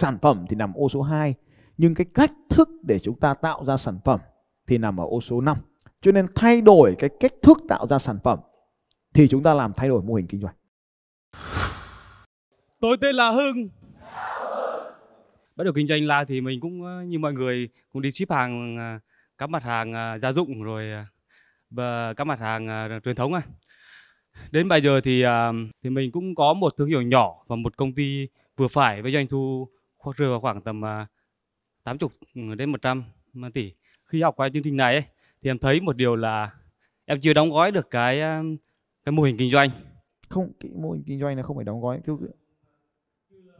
sản phẩm thì nằm ô số 2 nhưng cái cách thức để chúng ta tạo ra sản phẩm thì nằm ở ô số 5 cho nên thay đổi cái cách thức tạo ra sản phẩm thì chúng ta làm thay đổi mô hình kinh doanh. Tôi tên là Hưng. Bắt đầu kinh doanh là thì mình cũng ờ, như mọi người cũng đi ship hàng ờ, các mặt hàng ờ, gia dụng rồi và các mặt hàng truyền thống à đến bây giờ thì thì mình cũng có một thương hiệu nhỏ và một công ty vừa phải với doanh thu rơi vào khoảng tầm 80 ừ, đến 100 tỷ. Khi học qua chương trình này ấy, thì em thấy một điều là em chưa đóng gói được cái cái mô hình kinh doanh. Không cái mô hình kinh doanh này không phải đóng gói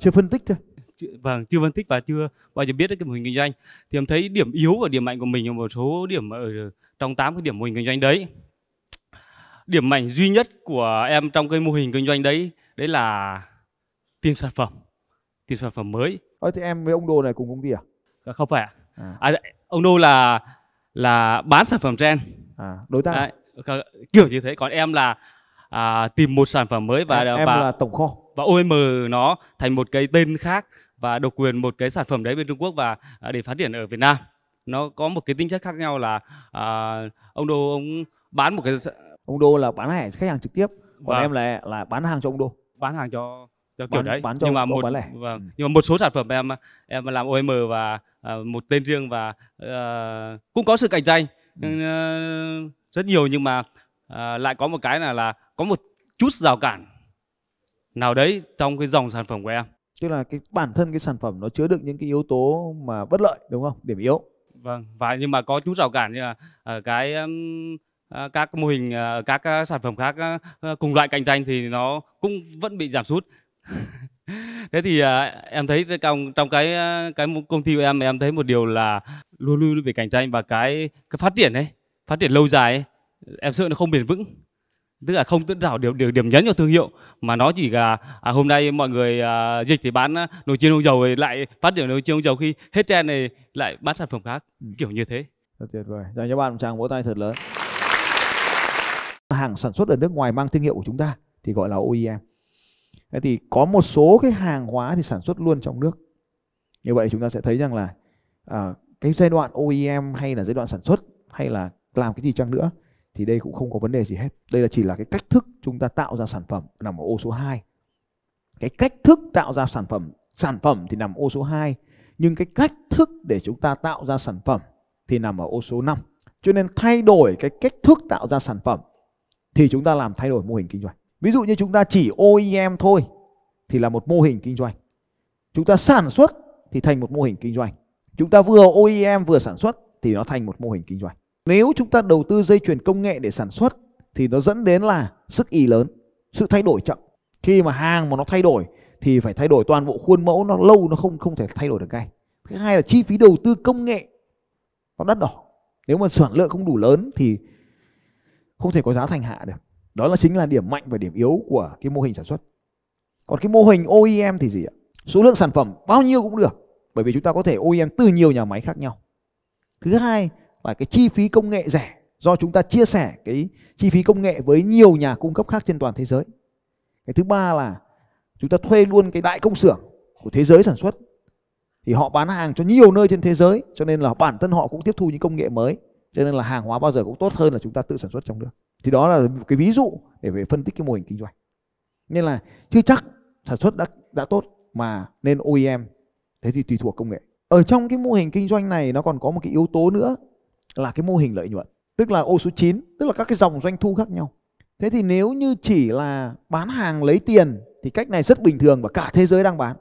chưa phân tích thôi. Chưa, vâng chưa phân tích và chưa bao giờ biết được cái mô hình kinh doanh. Thì em thấy điểm yếu và điểm mạnh của mình ở một số điểm ở trong 8 cái điểm mô hình kinh doanh đấy. Điểm mạnh duy nhất của em trong cái mô hình kinh doanh đấy đấy là tìm sản phẩm tìm sản phẩm mới Ơ thì em với ông Đô này cùng công ty à? Không phải ạ. À. À, ông Đô là là bán sản phẩm trend. À, đối tác. À, kiểu như thế. Còn em là à, tìm một sản phẩm mới và em, em và, là tổng kho và OM nó thành một cái tên khác và độc quyền một cái sản phẩm đấy bên Trung Quốc và à, để phát triển ở Việt Nam nó có một cái tính chất khác nhau là à, ông đô ông bán một cái ông đô là bán hàng khách hàng trực tiếp còn và... Vâng. em là là bán hàng cho ông đô bán hàng cho kiểu bán, đấy bán cho nhưng mà một bán lẻ. Vâng. Ừ. nhưng mà một số sản phẩm em em làm OM và uh, một tên riêng và uh, cũng có sự cạnh tranh ừ. uh, rất nhiều nhưng mà uh, lại có một cái là là có một chút rào cản nào đấy trong cái dòng sản phẩm của em tức là cái bản thân cái sản phẩm nó chứa đựng những cái yếu tố mà bất lợi đúng không điểm yếu vâng và nhưng mà có chút rào cản như là ở cái um, các mô hình các sản phẩm khác cùng loại cạnh tranh thì nó cũng vẫn bị giảm sút thế thì em thấy trong trong cái cái công ty của em em thấy một điều là luôn luôn về cạnh tranh và cái cái phát triển ấy phát triển lâu dài ấy, em sợ nó không bền vững. Tức là không tự tạo điểm, điểm điểm nhấn cho thương hiệu mà nó chỉ là à, hôm nay mọi người à, dịch thì bán à, nồi chiên không dầu thì lại phát triển nồi chiên không dầu khi hết trend này lại bán sản phẩm khác. Ừ. kiểu như thế. Rất tuyệt vời. Dành cho bạn một tràng vỗ tay thật lớn. Hàng sản xuất ở nước ngoài mang thương hiệu của chúng ta thì gọi là OEM thế thì có một số cái hàng hóa thì sản xuất luôn trong nước như vậy chúng ta sẽ thấy rằng là à, cái giai đoạn OEM hay là giai đoạn sản xuất hay là làm cái gì chăng nữa thì đây cũng không có vấn đề gì hết. Đây là chỉ là cái cách thức chúng ta tạo ra sản phẩm nằm ở ô số 2. Cái cách thức tạo ra sản phẩm, sản phẩm thì nằm ô số 2, nhưng cái cách thức để chúng ta tạo ra sản phẩm thì nằm ở ô số 5. Cho nên thay đổi cái cách thức tạo ra sản phẩm thì chúng ta làm thay đổi mô hình kinh doanh. Ví dụ như chúng ta chỉ OEM thôi thì là một mô hình kinh doanh. Chúng ta sản xuất thì thành một mô hình kinh doanh. Chúng ta vừa OEM vừa sản xuất thì nó thành một mô hình kinh doanh. Nếu chúng ta đầu tư dây chuyền công nghệ để sản xuất thì nó dẫn đến là sức y lớn, sự thay đổi chậm. Khi mà hàng mà nó thay đổi thì phải thay đổi toàn bộ khuôn mẫu nó lâu nó không không thể thay đổi được ngay. Thứ hai là chi phí đầu tư công nghệ nó đắt đỏ. Nếu mà sản lượng không đủ lớn thì không thể có giá thành hạ được. Đó là chính là điểm mạnh và điểm yếu của cái mô hình sản xuất. Còn cái mô hình OEM thì gì ạ? Số lượng sản phẩm bao nhiêu cũng được. Bởi vì chúng ta có thể OEM từ nhiều nhà máy khác nhau. Thứ hai là cái chi phí công nghệ rẻ, do chúng ta chia sẻ cái chi phí công nghệ với nhiều nhà cung cấp khác trên toàn thế giới. Cái thứ ba là chúng ta thuê luôn cái đại công xưởng của thế giới sản xuất thì họ bán hàng cho nhiều nơi trên thế giới, cho nên là bản thân họ cũng tiếp thu những công nghệ mới, cho nên là hàng hóa bao giờ cũng tốt hơn là chúng ta tự sản xuất trong nước thì đó là một cái ví dụ để về phân tích cái mô hình kinh doanh. Nên là chưa chắc sản xuất đã đã tốt mà nên OEM thế thì tùy thuộc công nghệ. Ở trong cái mô hình kinh doanh này nó còn có một cái yếu tố nữa là cái mô hình lợi nhuận, tức là ô số 9 tức là các cái dòng doanh thu khác nhau. Thế thì nếu như chỉ là bán hàng lấy tiền thì cách này rất bình thường và cả thế giới đang bán.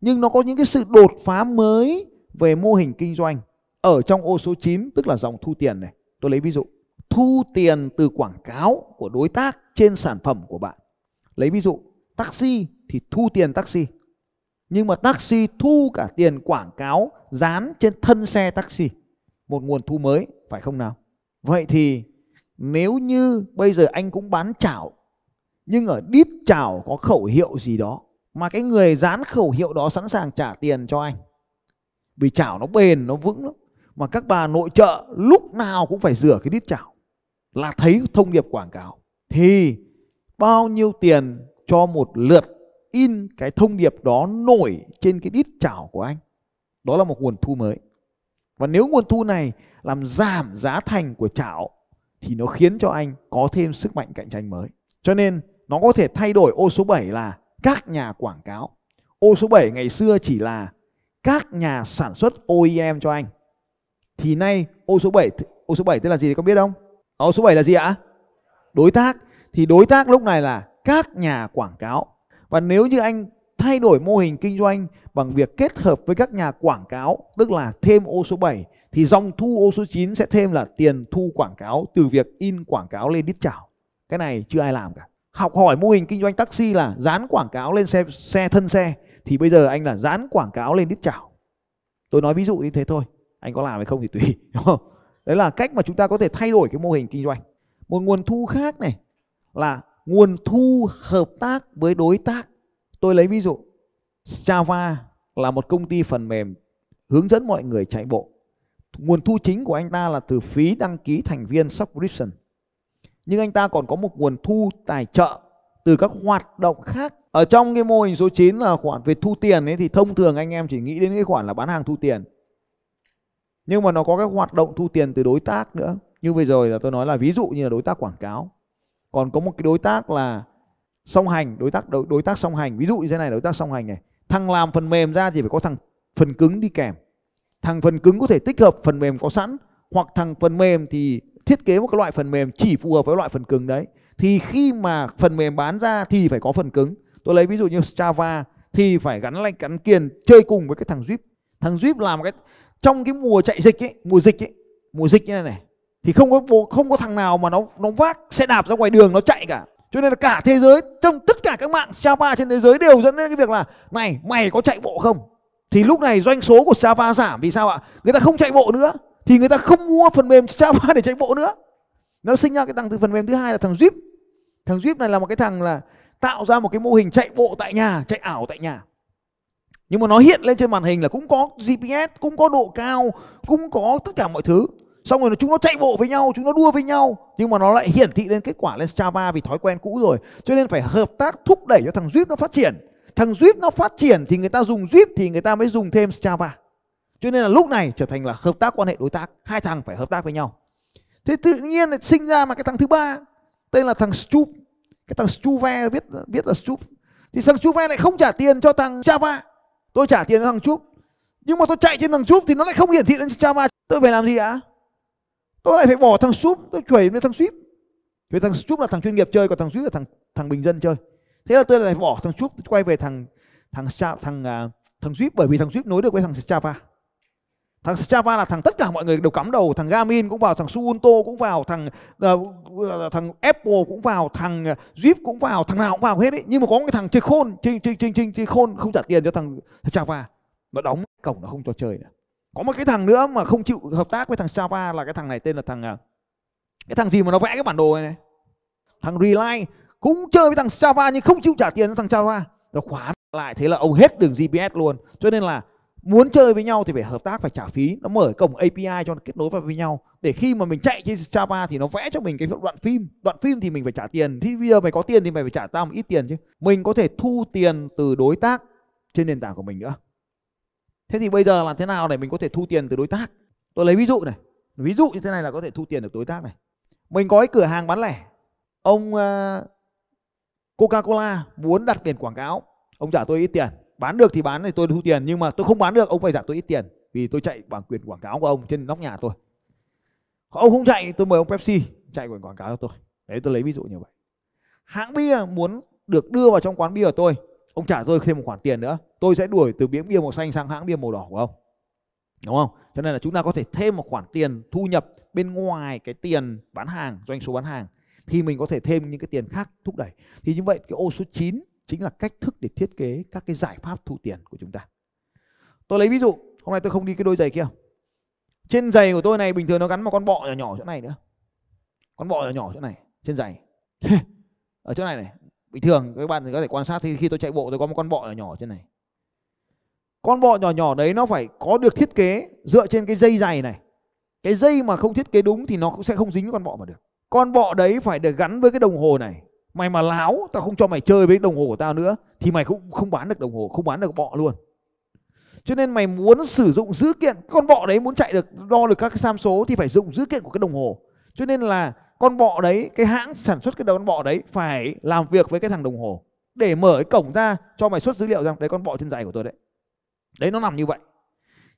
Nhưng nó có những cái sự đột phá mới về mô hình kinh doanh ở trong ô số 9 tức là dòng thu tiền này. Tôi lấy ví dụ thu tiền từ quảng cáo của đối tác trên sản phẩm của bạn. Lấy ví dụ, taxi thì thu tiền taxi, nhưng mà taxi thu cả tiền quảng cáo dán trên thân xe taxi, một nguồn thu mới, phải không nào? Vậy thì nếu như bây giờ anh cũng bán chảo, nhưng ở đít chảo có khẩu hiệu gì đó, mà cái người dán khẩu hiệu đó sẵn sàng trả tiền cho anh, vì chảo nó bền, nó vững lắm, mà các bà nội trợ lúc nào cũng phải rửa cái đít chảo là thấy thông điệp quảng cáo, thì bao nhiêu tiền cho một lượt in cái thông điệp đó nổi trên cái đít chảo của anh. Đó là một nguồn thu mới. Và nếu nguồn thu này làm giảm giá thành của chảo, thì nó khiến cho anh có thêm sức mạnh cạnh tranh mới. Cho nên, nó có thể thay đổi ô số 7 là các nhà quảng cáo. Ô số 7 ngày xưa chỉ là các nhà sản xuất OEM cho anh. Thì nay ô số 7 ô số 7 tức là gì thì có biết không? Ô số 7 là gì ạ? Đối tác. Thì đối tác lúc này là các nhà quảng cáo. Và nếu như anh thay đổi mô hình kinh doanh bằng việc kết hợp với các nhà quảng cáo, tức là thêm ô số 7 thì dòng thu ô số 9 sẽ thêm là tiền thu quảng cáo từ việc in quảng cáo lên đít chảo. Cái này chưa ai làm cả. Học hỏi mô hình kinh doanh taxi là dán quảng cáo lên xe xe thân xe thì bây giờ anh là dán quảng cáo lên đít chảo. Tôi nói ví dụ như thế thôi. Anh có làm hay không thì tùy, đúng không? Đấy là cách mà chúng ta có thể thay đổi cái mô hình kinh doanh. Một nguồn thu khác này là nguồn thu hợp tác với đối tác. Tôi lấy ví dụ Strava là một công ty phần mềm hướng dẫn mọi người chạy bộ. Nguồn thu chính của anh ta là từ phí đăng ký thành viên subscription. Nhưng anh ta còn có một nguồn thu tài trợ từ các hoạt động khác. Ở trong cái mô hình số 9 là khoản về thu tiền ấy, thì thông thường anh em chỉ nghĩ đến cái khoản là bán hàng thu tiền. Nhưng mà nó có các hoạt động thu tiền từ đối tác nữa. Như vừa rồi là tôi nói là ví dụ như là đối tác quảng cáo. Còn có một cái đối tác là song hành, đối tác đối, đối tác song hành. Ví dụ như thế này đối tác song hành này. Thằng làm phần mềm ra thì phải có thằng phần cứng đi kèm. Thằng phần cứng có thể tích hợp phần mềm có sẵn hoặc thằng phần mềm thì thiết kế một cái loại phần mềm chỉ phù hợp với loại phần cứng đấy. Thì khi mà phần mềm bán ra thì phải có phần cứng. Tôi lấy ví dụ như Java thì phải gắn lạnh gắn kiền chơi cùng với cái thằng Zip. Thằng Zip làm cái trong cái mùa chạy dịch ấy, mùa dịch ấy, mùa dịch như này này thì không có không có thằng nào mà nó nó vác xe đạp ra ngoài đường nó chạy cả. Cho nên là cả thế giới trong tất cả các mạng Java trên thế giới đều dẫn đến cái việc là này mày có chạy bộ không? Thì lúc này doanh số của Java giảm. Vì sao ạ? Người ta không chạy bộ nữa thì người ta không mua phần mềm Java để chạy bộ nữa. Nó sinh ra cái thằng từ phần mềm thứ hai là thằng Zip. Thằng Zip này là một cái thằng là tạo ra một cái mô hình chạy bộ tại nhà chạy ảo tại nhà nhưng mà nó hiện lên trên màn hình là cũng có GPS cũng có độ cao, cũng có tất cả mọi thứ. Xong rồi chúng nó chạy bộ với nhau, chúng nó đua với nhau, nhưng mà nó lại hiển thị lên kết quả lên Java vì thói quen cũ rồi. Cho nên phải hợp tác thúc đẩy cho thằng Zip nó phát triển. Thằng Zip nó phát triển thì người ta dùng Zip thì người ta mới dùng thêm Java. Cho nên là lúc này trở thành là hợp tác quan hệ đối tác, hai thằng phải hợp tác với nhau. Thế tự nhiên lại sinh ra mà cái thằng thứ ba, tên là thằng Stup cái thằng Stuve biết biết là Stup thì thằng Stuve lại không trả tiền cho thằng Java tôi trả tiền cho thằng chúc nhưng mà tôi chạy trên thằng chúc thì nó lại không hiển thị lên Java tôi phải làm gì ạ? Tôi lại phải bỏ thằng Stup tôi chuyển lên thằng Swift vì thằng Stup là thằng chuyên nghiệp chơi còn thằng Swift là thằng thằng bình dân chơi. Thế là tôi lại bỏ thằng Stup quay về thằng thằng thằng à, thằng, thằng Swift bởi vì thằng Swift nối được với thằng Java thằng Java là thằng tất cả mọi người đều cắm đầu. Thằng Garmin cũng vào thằng Suunto cũng vào thằng uh, thằng Apple cũng vào thằng Jeep cũng vào thằng nào cũng vào hết ấy. Nhưng mà có cái thằng chơi khôn chơi chơi chơi chơi, chơi khôn không trả tiền cho thằng Java nó đóng cổng nó không cho chơi nữa. Có một cái thằng nữa mà không chịu hợp tác với thằng Java là cái thằng này tên là thằng ờ, cái thằng gì mà nó vẽ cái bản đồ này, này. thằng Rely cũng chơi với thằng Java nhưng không chịu trả tiền cho thằng Java nó khóa lại thế là ông hết đường GPS luôn. Cho nên là muốn chơi với nhau thì phải hợp tác phải trả phí nó mở cổng API cho nó kết nối vào với nhau để khi mà mình chạy trên Java thì nó vẽ cho mình cái đoạn phim đoạn phim thì mình phải trả tiền thì bây giờ mày có tiền thì mày phải trả tao một ít tiền chứ mình có thể thu tiền từ đối tác trên nền tảng của mình nữa Thế thì bây giờ làm thế nào để mình có thể thu tiền từ đối tác? Tôi lấy ví dụ này. Ví dụ như thế này là có thể thu tiền được đối tác này. Mình có cái cửa hàng bán lẻ. Ông uh, Coca-Cola muốn đặt biển quảng cáo. Ông trả tôi ít tiền. Bán được thì bán thì tôi thu tiền. Nhưng mà tôi không bán được, ông phải trả tôi ít tiền. Vì tôi chạy bản quyền quảng cáo của ông trên nóc nhà tôi. Ông không chạy, tôi mời ông Pepsi chạy quyền quảng cáo cho tôi. Đấy, tôi lấy ví dụ như vậy. Hãng bia muốn được đưa vào trong quán bia của tôi, ông trả tôi thêm một khoản tiền nữa tôi sẽ đuổi từ miếng bia màu xanh sang hãng bia màu đỏ của ông đúng không cho nên là chúng ta có thể thêm một khoản tiền thu nhập bên ngoài cái tiền bán hàng, doanh số bán hàng, thì mình có thể thêm những cái tiền khác thúc đẩy thì như vậy, cái ô số 9 chính là cách thức để thiết kế các cái giải pháp thu tiền của chúng ta. Tôi lấy ví dụ, hôm nay tôi không đi cái đôi giày kia. Trên giày của tôi này, bình thường nó gắn một con bọ nhỏ nhỏ chỗ này nữa. Con bọ nhỏ nhỏ chỗ này, trên giày. Ở chỗ này này, bình thường các bạn có thể quan sát thì khi tôi chạy bộ tôi có một con bọ nhỏ nhỏ trên này. Con bọ nhỏ nhỏ đấy nó phải có được thiết kế dựa trên cái dây giày này. Cái dây mà không thiết kế đúng thì nó cũng sẽ không dính con bọ mà được. Con bọ đấy phải được gắn với cái đồng hồ này mày mà láo, tao không cho mày chơi với đồng hồ của tao nữa, thì mày cũng không bán được đồng hồ, không bán được bọ luôn. Cho nên mày muốn sử dụng dữ kiện, con bọ đấy muốn chạy được, đo được các cái tham số thì phải dùng dữ kiện của cái đồng hồ. Cho nên là con bọ đấy, cái hãng sản xuất cái đầu con bọ đấy phải làm việc với cái thằng đồng hồ. Để mở cái cổng ra cho mày xuất dữ liệu ra đấy, con bọ chân dài của tôi đấy. Đấy, nó nằm như vậy.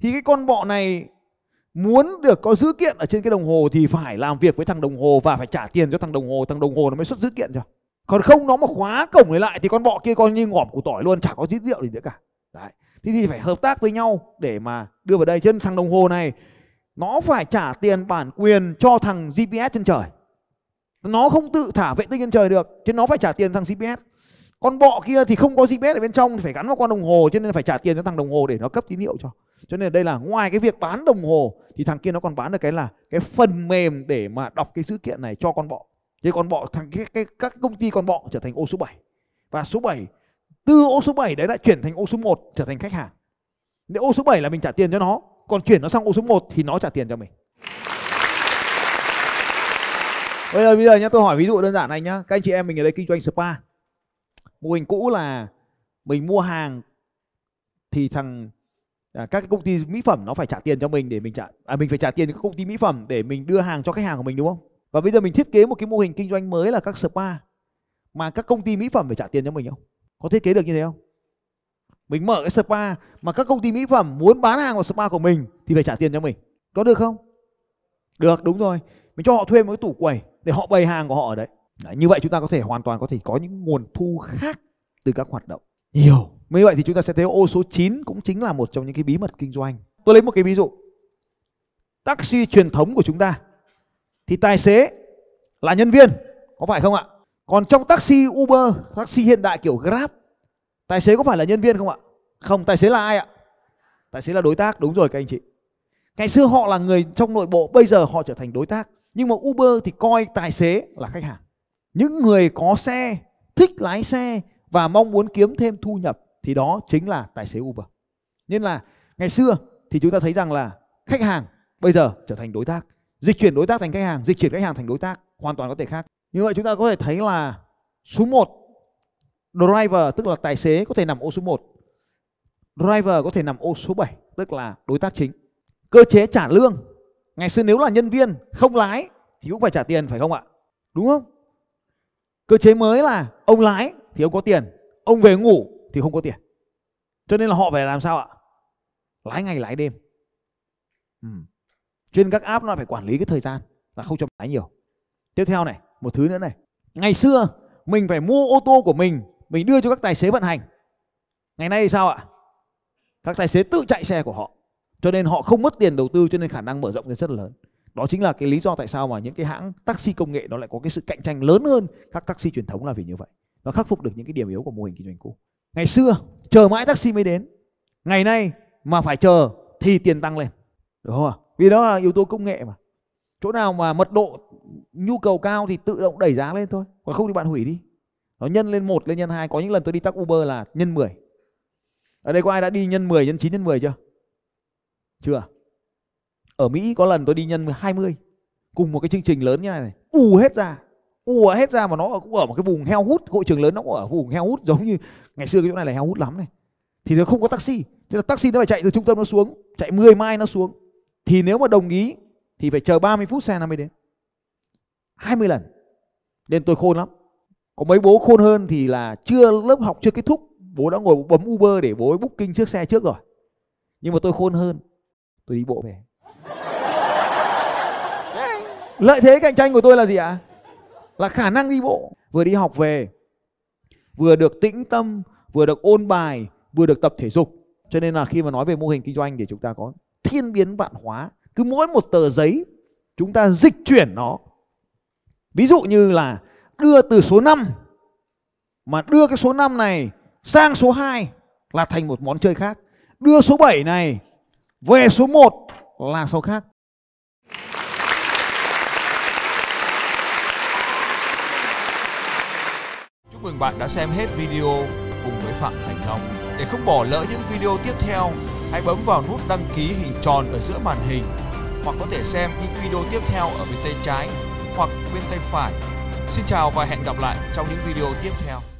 Thì cái con bọ này muốn được có dữ kiện ở trên cái đồng hồ thì phải làm việc với thằng đồng hồ và phải trả tiền cho thằng đồng hồ, thằng đồng hồ nó mới xuất dữ kiện cho còn không nó mà khóa cổng này lại thì con bọ kia coi như ngỏm củ tỏi luôn chả có dít rượu gì nữa cả. Đấy thì, thì phải hợp tác với nhau để mà đưa vào đây. Chứ thằng đồng hồ này nó phải trả tiền bản quyền cho thằng GPS trên trời. Nó không tự thả vệ tinh trên trời được chứ nó phải trả tiền thằng GPS con bọ kia thì không có GPS ở bên trong thì phải gắn vào con đồng hồ cho nên phải trả tiền cho thằng đồng hồ để nó cấp tín hiệu cho. Cho nên đây là ngoài cái việc bán đồng hồ thì thằng kia nó còn bán được cái là cái phần mềm để mà đọc cái dữ kiện này cho con bọ thế con bọ thằng cái, cái các công ty con bọ trở thành ô số 7 và số 7 từ ô số 7 đấy lại chuyển thành ô số 1 trở thành khách hàng. Nếu ô số 7 là mình trả tiền cho nó còn chuyển nó sang ô số 1 thì nó trả tiền cho mình. Bây giờ bây giờ nhá tôi hỏi ví dụ đơn giản này nhá. Các anh chị em mình ở đây kinh doanh spa. Mô hình cũ là mình mua hàng thì thằng à, các cái công ty mỹ phẩm nó phải trả tiền cho mình để mình trả à, mình phải trả tiền cho các công ty mỹ phẩm để mình đưa hàng cho khách hàng của mình đúng không? Và bây giờ mình thiết kế một cái mô hình kinh doanh mới là các spa mà các công ty mỹ phẩm phải trả tiền cho mình không? Có thiết kế được như thế không? Mình mở cái spa mà các công ty mỹ phẩm muốn bán hàng vào spa của mình thì phải trả tiền cho mình. Có được không? Được đúng rồi. Mình cho họ thuê một cái tủ quầy để họ bày hàng của họ ở đấy. Đấy, như vậy chúng ta có thể hoàn toàn có thể có những nguồn thu khác từ các hoạt động. Nhiều. Như vậy thì chúng ta sẽ thấy ô số 9 cũng chính là một trong những cái bí mật kinh doanh. Tôi lấy một cái ví dụ. Taxi truyền thống của chúng ta thì tài xế là nhân viên, có phải không ạ? Còn trong taxi, Uber, taxi hiện đại kiểu Grab, tài xế có phải là nhân viên không ạ? Không, tài xế là ai ạ? Tài xế là đối tác, đúng rồi các anh chị. Ngày xưa họ là người trong nội bộ, bây giờ họ trở thành đối tác. Nhưng mà Uber thì coi tài xế là khách hàng. Những người có xe, thích lái xe và mong muốn kiếm thêm thu nhập thì đó chính là tài xế Uber. Nên là ngày xưa thì chúng ta thấy rằng là khách hàng bây giờ trở thành đối tác dịch chuyển đối tác thành khách hàng, dịch chuyển khách hàng thành đối tác, hoàn toàn có thể khác. Như vậy chúng ta có thể thấy là số 1 driver, tức là tài xế, có thể nằm ô số 1 driver có thể nằm ô số 7 tức là đối tác chính. Cơ chế trả lương. Ngày xưa nếu là nhân viên không lái thì cũng phải trả tiền, phải không ạ? Đúng không? Cơ chế mới là ông lái thì ông có tiền, ông về ngủ thì không có tiền. Cho nên là họ phải làm sao ạ? Lái ngày lái đêm. Ừ trên các app nó phải quản lý cái thời gian là không cho lái nhiều. Tiếp theo này, một thứ nữa này. Ngày xưa, mình phải mua ô tô của mình mình đưa cho các tài xế vận hành. Ngày nay thì sao ạ? Các tài xế tự chạy xe của họ, cho nên họ không mất tiền đầu tư cho nên khả năng mở rộng rất là lớn. Đó chính là cái lý do tại sao mà những cái hãng taxi công nghệ nó lại có cái sự cạnh tranh lớn hơn các taxi truyền thống là vì như vậy. Nó khắc phục được những cái điểm yếu của mô hình kinh doanh cũ. Ngày xưa, chờ mãi taxi mới đến. Ngày nay mà phải chờ thì tiền tăng lên. Đúng không ạ? Vì đó là yếu tố công nghệ mà. Chỗ nào mà mật độ nhu cầu cao thì tự động đẩy giá lên thôi, còn không thì bạn hủy đi. Nó nhân lên một, lên nhân hai. Có những lần tôi đi taxi Uber là nhân 10 ở đây có ai đã đi nhân 10 nhân 9 nhân 10 chưa? Chưa. Ở Mỹ có lần tôi đi nhân 20 cùng một cái chương trình lớn như này này. Ù hết ra. Ù hết ra mà nó cũng ở một cái vùng heo hút. Hội trường lớn nó cũng ở vùng heo hút, giống như ngày xưa cái chỗ này là heo hút lắm này. Thì nó không có taxi. Thế là taxi nó phải chạy từ trung tâm nó xuống, chạy 10 mai nó xuống thì nếu mà đồng ý, thì phải chờ 30 phút xe nó mới đến. 20 lần. Nên tôi khôn lắm. Có mấy bố khôn hơn thì là chưa, lớp học chưa kết thúc. Bố đã ngồi bấm Uber để bố booking trước xe trước rồi. Nhưng mà tôi khôn hơn. Tôi đi bộ về. Lợi thế cạnh tranh của tôi là gì ạ? Là khả năng đi bộ. Vừa đi học về, vừa được tĩnh tâm, vừa được ôn bài, vừa được tập thể dục. Cho nên là khi mà nói về mô hình kinh doanh để chúng ta có thiên biến vạn hóa. Cứ mỗi một tờ giấy chúng ta dịch chuyển nó. Ví dụ như là đưa từ số 5 mà đưa cái số 5 này sang số 2 là thành một món chơi khác. Đưa số 7 này về số 1 là số khác. Chúc mừng bạn đã xem hết video cùng với Phạm Thành Long. Để không bỏ lỡ những video tiếp theo, hãy bấm vào nút đăng ký hình tròn ở giữa màn hình, hoặc có thể xem những video tiếp theo ở bên tay trái hoặc bên tay phải Xin chào và hẹn gặp lại trong những video tiếp theo.